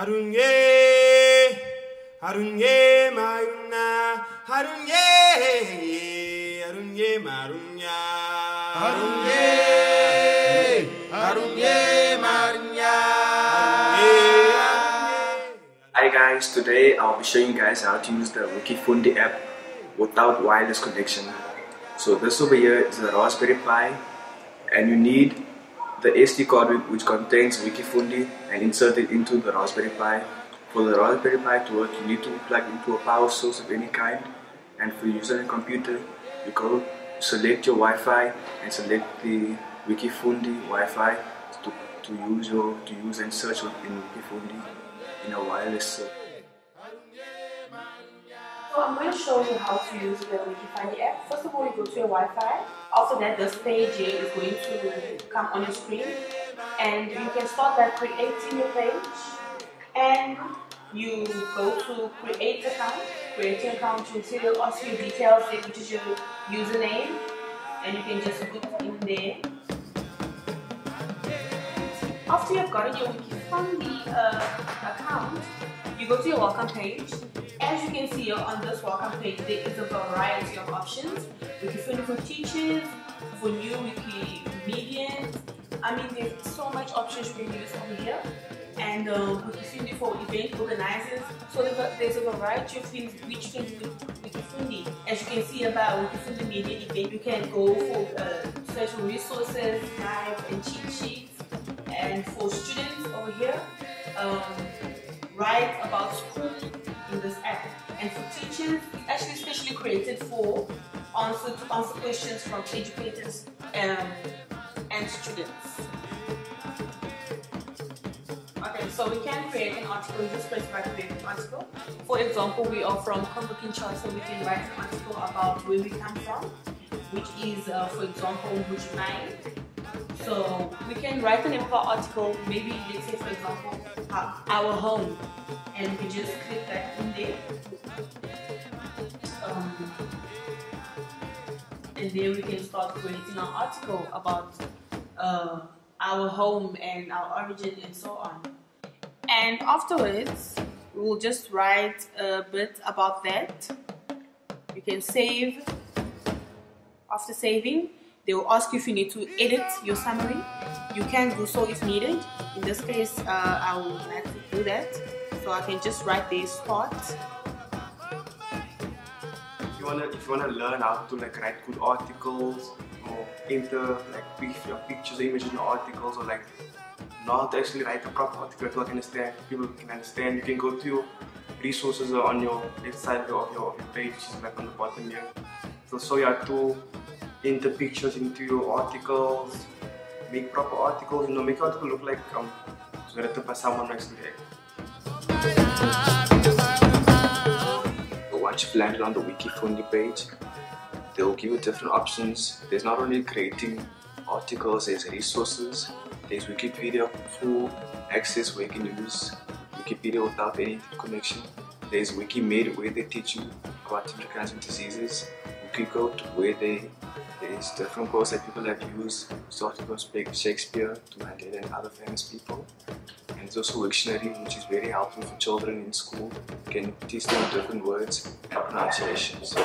Harunye, Harunye Maruna, Harunye, Harunye Marunya, Harunye, Harunye Marunya. Hi guys, today I'll be showing you guys how to use the Wikifundi app without wireless connection. So this over here is a Raspberry Pi and you need the SD card which contains Wikifundi and insert it into the Raspberry Pi. For the Raspberry Pi to work you need to plug into a power source of any kind and for using a computer you go select your Wi-Fi and select the Wikifundi Wi-Fi to, to use your to use and search in Wikifundi in a wireless server. So I'm going to show you how to use the Wikifundi app. First of all, you go to your Wi-Fi. After that, this page is going to come on your screen. And you can start by creating your page. And you go to create account. Create an account until it'll ask you details, which is your username. And you can just put in there. After you've gotten your Wikifundi uh, account, you go to your welcome page. As you can see here on this welcome page, there is a variety of options. Wikifundi for teachers, for new Wikimedians. I mean, there's so much options you can use over here. And um, Wikifundi for event organizers. So there's a, variety of things which can do Wikifundi. As you can see about Wikifundi Media event, you can go for uh, certain resources, guides, and cheat sheets and for students over here, um, actually specially created for answer to answer questions from educators um, and students. Okay, so we can create an article, just press by create an article. For example, we are from Kombukinshasa, so we can write an article about where we come from, which is, uh, for example, Mbuji-Mayi. So we can write an info article, maybe let's say for example, our home, and we just click that in there. Um, and then we can start creating an article about uh, our home and our origin and so on. And afterwards, we'll just write a bit about that. You can save. After saving, they will ask you if you need to edit your summary. You can do so if needed. In this case, uh, I like to do that. So I can just write this part. If you wanna if you wanna learn how to like write good articles or enter like your pictures images in your articles or like know how to actually write a proper article that you understand people can understand, you can go to your resources on your left side of your, your page, which is like on the bottom here. So show you how to enter pictures into your articles, make proper articles, you know, make your article look like um, it's written by someone actually. Once you've landed on the Wikifundi page, they'll give you different options. There's not only creating articles, there's resources, there's Wikipedia full access where you can use Wikipedia without any connection. There's Wikimed where they teach you about different kinds of diseases. Wikiquote where they there's different quotes that people have used, starting from Shakespeare to Mandela and other famous people. There's also Wiktionary, which is very helpful for children in school. You can teach them different words and pronunciations.